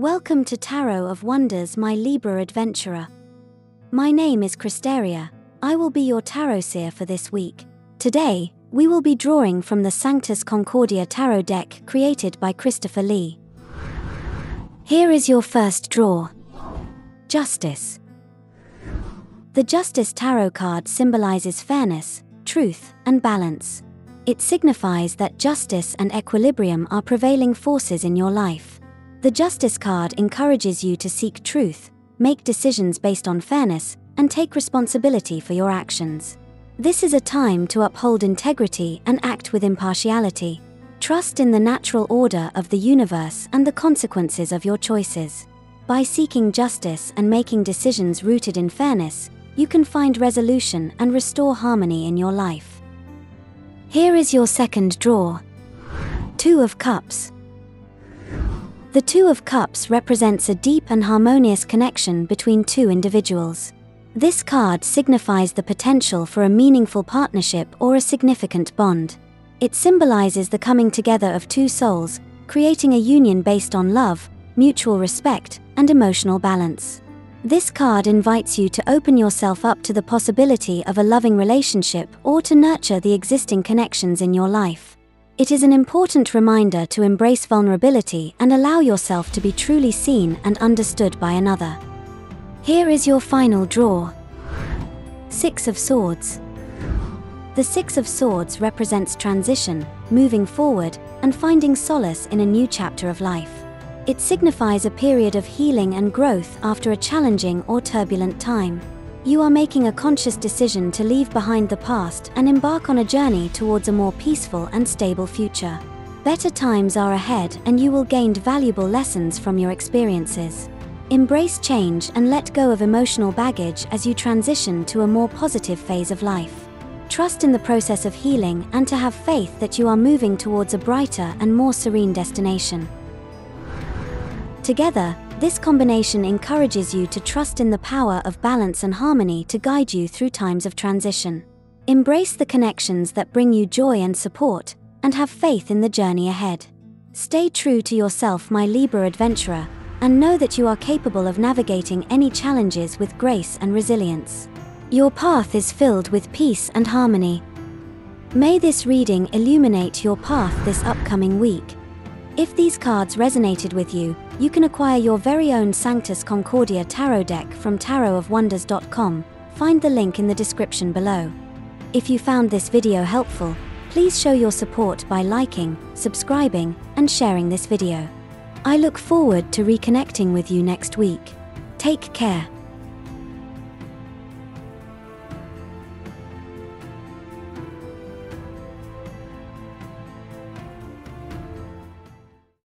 Welcome to Tarot of Wonders, my Libra adventurer. My name is Krystaria. I will be your tarot seer for this week. Today, we will be drawing from the Sanctus Concordia tarot deck created by Christopher Lee. Here is your first draw Justice. The Justice Tarot card symbolizes fairness, truth, and balance. It signifies that justice and equilibrium are prevailing forces in your life. The Justice card encourages you to seek truth, make decisions based on fairness, and take responsibility for your actions. This is a time to uphold integrity and act with impartiality. Trust in the natural order of the universe and the consequences of your choices. By seeking justice and making decisions rooted in fairness, you can find resolution and restore harmony in your life. Here is your second draw Two of Cups. The Two of Cups represents a deep and harmonious connection between two individuals. This card signifies the potential for a meaningful partnership or a significant bond. It symbolizes the coming together of two souls, creating a union based on love, mutual respect, and emotional balance. This card invites you to open yourself up to the possibility of a loving relationship or to nurture the existing connections in your life. It is an important reminder to embrace vulnerability and allow yourself to be truly seen and understood by another. Here is your final draw Six of Swords. The Six of Swords represents transition, moving forward, and finding solace in a new chapter of life. It signifies a period of healing and growth after a challenging or turbulent time. You are making a conscious decision to leave behind the past and embark on a journey towards a more peaceful and stable future. Better times are ahead and you will gain valuable lessons from your experiences. Embrace change and let go of emotional baggage as you transition to a more positive phase of life. Trust in the process of healing and to have faith that you are moving towards a brighter and more serene destination. Together, this combination encourages you to trust in the power of balance and harmony to guide you through times of transition. Embrace the connections that bring you joy and support, and have faith in the journey ahead. Stay true to yourself, my Libra adventurer, and know that you are capable of navigating any challenges with grace and resilience. Your path is filled with peace and harmony. May this reading illuminate your path this upcoming week if these cards resonated with you, you can acquire your very own Sanctus Concordia tarot deck from tarotofwonders.com. Find the link in the description below. If you found this video helpful, please show your support by liking, subscribing, and sharing this video. I look forward to reconnecting with you next week. Take care.